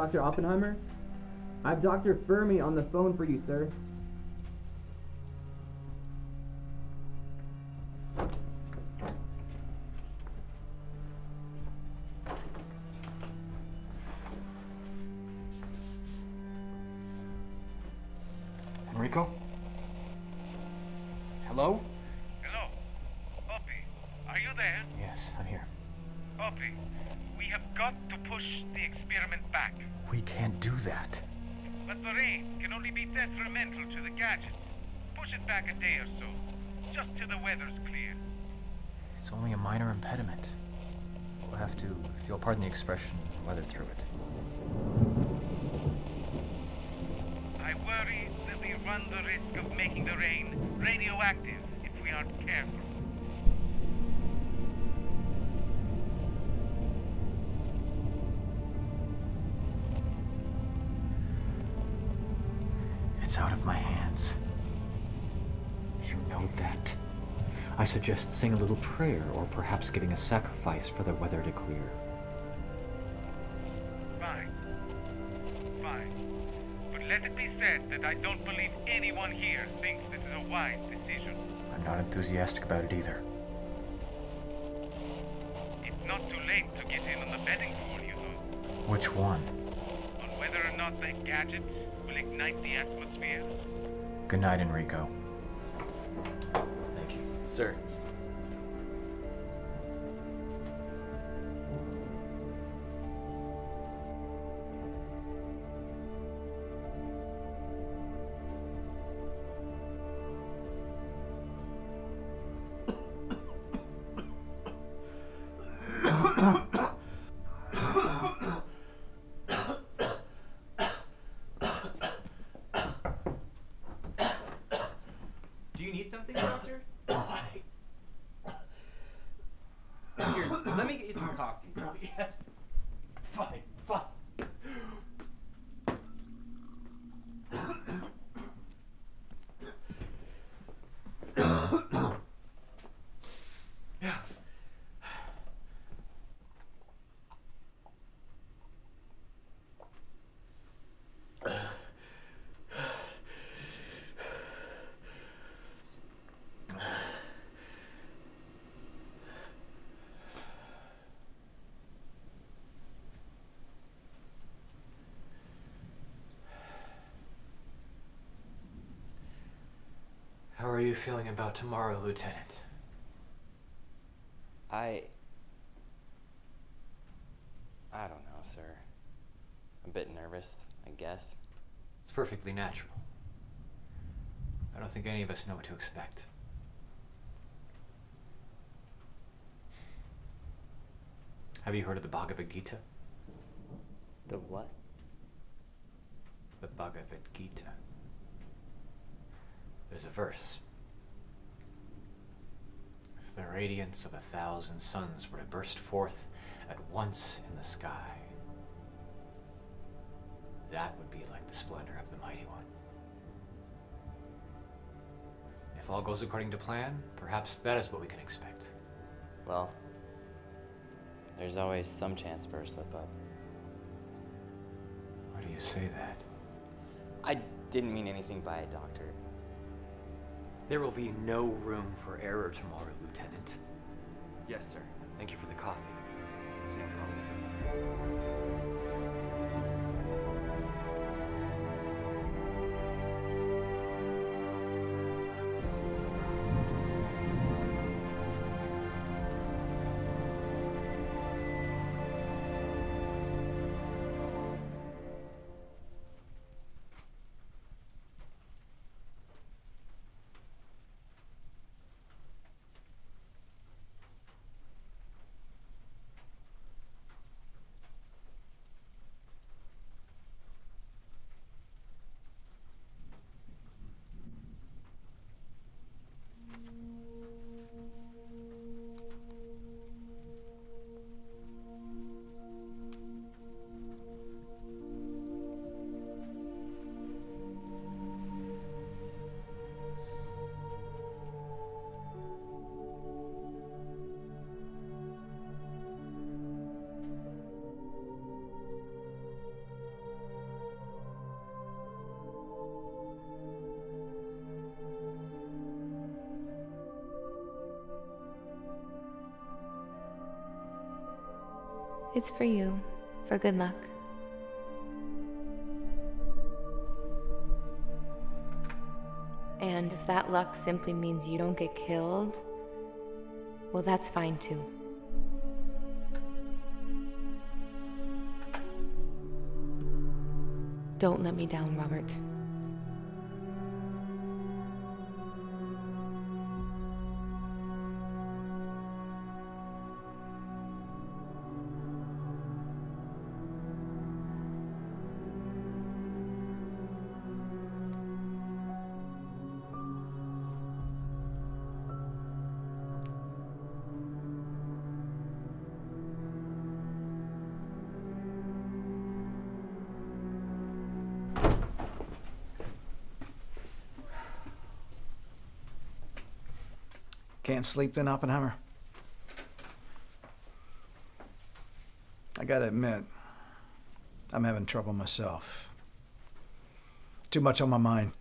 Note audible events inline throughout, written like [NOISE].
Dr. Oppenheimer? I have Dr. Fermi on the phone for you, sir. That. But the rain can only be detrimental to the gadget. Push it back a day or so, just till the weather's clear. It's only a minor impediment. We'll have to, if you'll pardon the expression, weather through it. I worry that we run the risk of making the rain radioactive if we aren't careful. Suggest saying a little prayer or perhaps giving a sacrifice for the weather to clear. Fine. Fine. But let it be said that I don't believe anyone here thinks this is a wise decision. I'm not enthusiastic about it either. It's not too late to get in on the betting pool, you know. Which one? On whether or not the gadget will ignite the atmosphere. Good night, Enrico. Sir. Feeling about tomorrow, Lieutenant? I. I don't know, sir. A bit nervous, I guess. It's perfectly natural. I don't think any of us know what to expect. Have you heard of the Bhagavad Gita? The what? The Bhagavad Gita. There's a verse. If the radiance of a thousand suns were to burst forth at once in the sky, that would be like the splendor of the Mighty One. If all goes according to plan, perhaps that is what we can expect. Well, there's always some chance for a slip up. Why do you say that? I didn't mean anything by it, Doctor. There will be no room for error tomorrow, Lieutenant. Yes, sir. Thank you for the coffee. It's no problem. It's for you, for good luck. And if that luck simply means you don't get killed, well, that's fine too. Don't let me down, Robert. Can't sleep then, Oppenheimer? I gotta admit, I'm having trouble myself. Too much on my mind.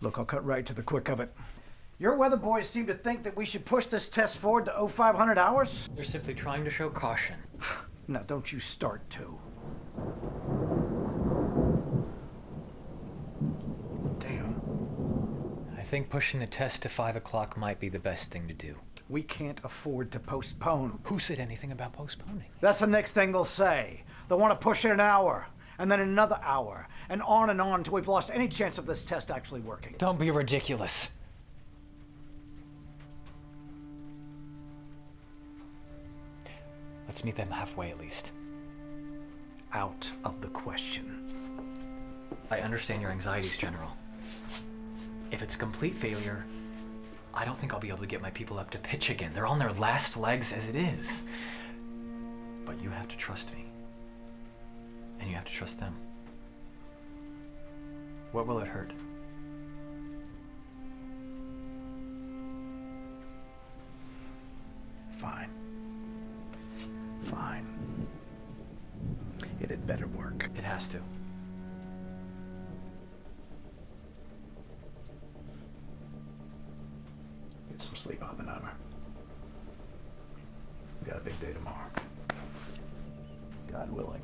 Look, I'll cut right to the quick of it. Your weather boys seem to think that we should push this test forward to 0500 hours? They're simply trying to show caution. [SIGHS] Now, don't you start to. Damn. I think pushing the test to 5 o'clock might be the best thing to do. We can't afford to postpone. Who said anything about postponing? That's the next thing they'll say. They'll want to push it an hour, and then another hour, and on and on until we've lost any chance of this test actually working. Don't be ridiculous. Let's meet them halfway at least. Out of the question. I understand your anxieties, General. If it's a complete failure, I don't think I'll be able to get my people up to pitch again. They're on their last legs as it is. But you have to trust me. And you have to trust them. What will it hurt? Fine. Fine. It had better work. It has to. Some sleep, Oppenheimer. We got a big day tomorrow. God willing.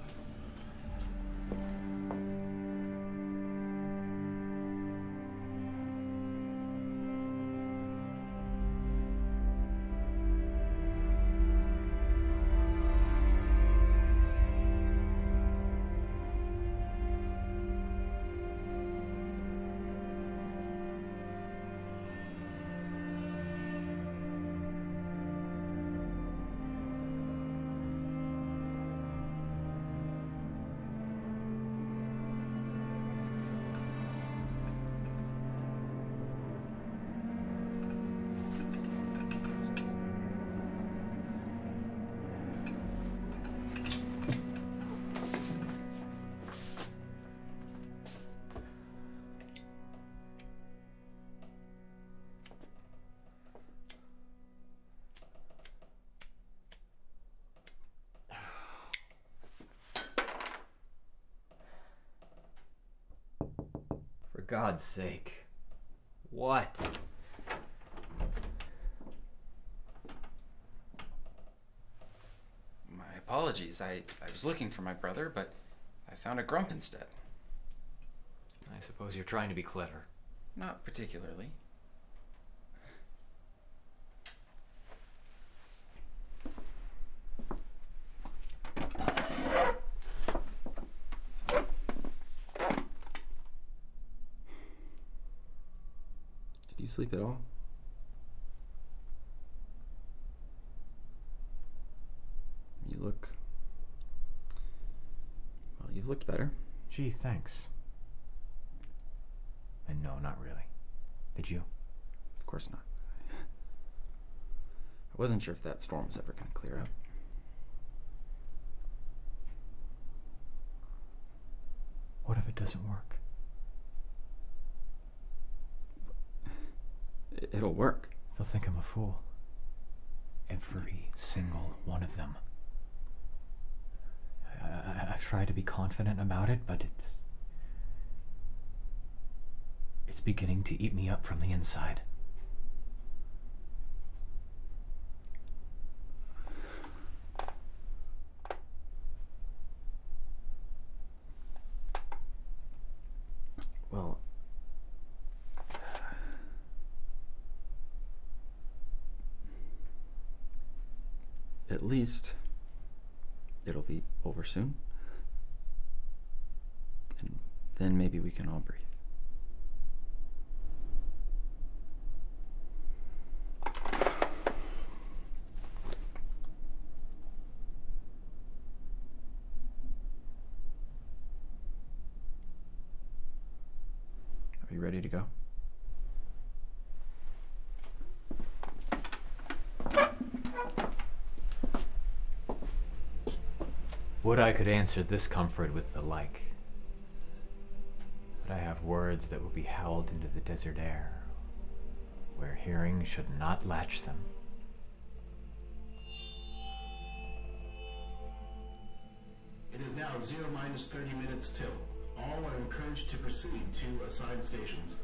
God's sake. What? My apologies. I, I was looking for my brother, but I found a grump instead. I suppose you're trying to be clever. Not particularly. You sleep at all? You look. Well, you've looked better. Gee, thanks. And no, not really. Did you? Of course not. [LAUGHS] I wasn't sure if that storm was ever going to clear up. What if it doesn't work? It'll work. They'll think I'm a fool. Every single one of them. I, I, I've tried to be confident about it, but it's. It's beginning to eat me up from the inside. The least, it'll be over soon. And then maybe we can all breathe. Are you ready to go? Would I could answer this comfort with the like. But I have words that will be howled into the desert air, where hearing should not latch them. It is now 0 minus 30 minutes till. All are encouraged to proceed to assigned stations.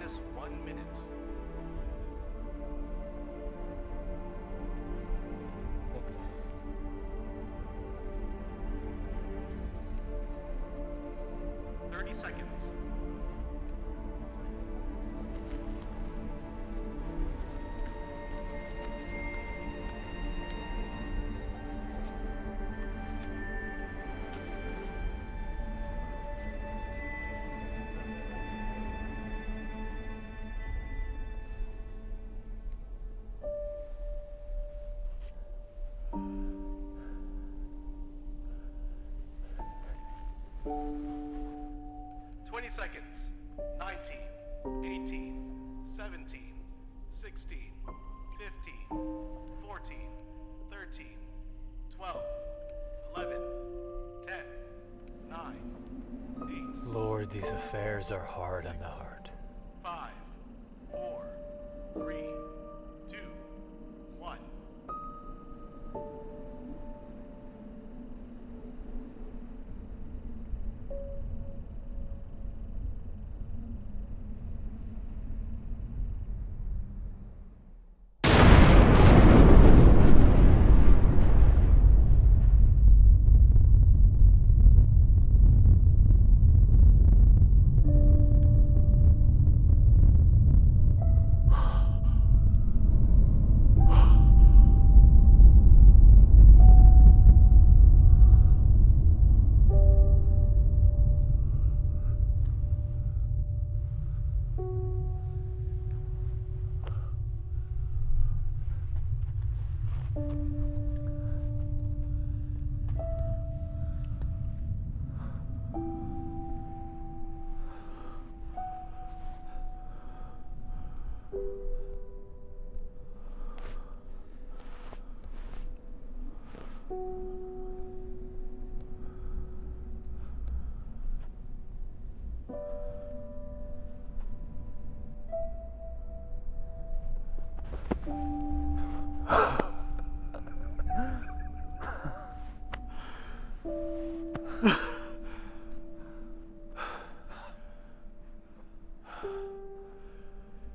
Minus one minute. 20 seconds. 19, 18, 17, 16, 15, 14, 13, 12, 11, 10, 9, 8. Lord, these affairs are hard six, on the heart. 5, 4, 3,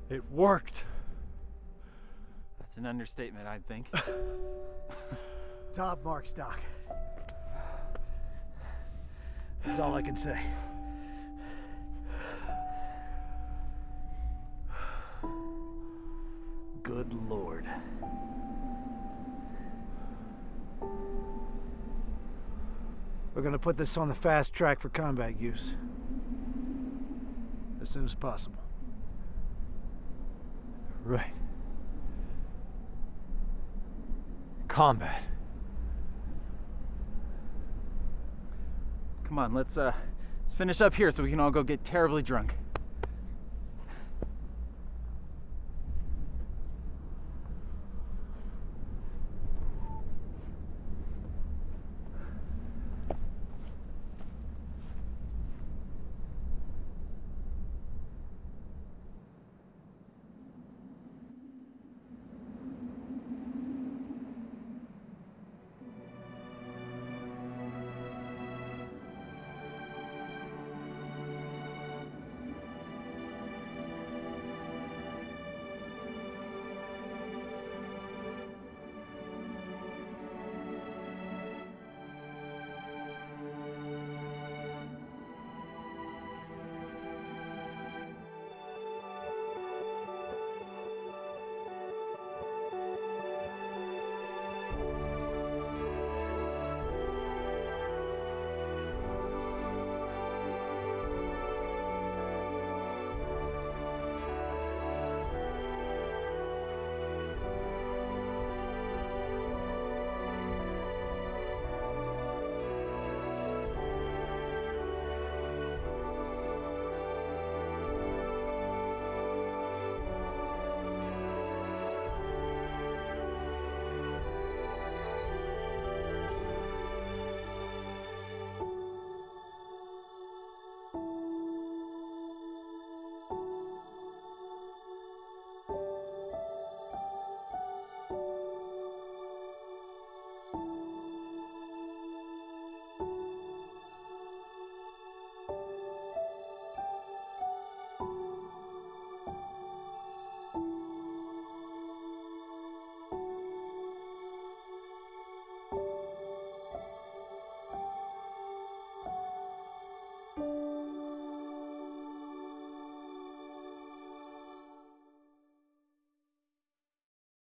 It worked. That's an understatement, I think. [LAUGHS] Top marks, Doc. That's all I can say. Good lord. We're gonna put this on the fast track for combat use. As soon as possible. Right. Combat. Come on, let's uh let's finish up here so we can all go get terribly drunk.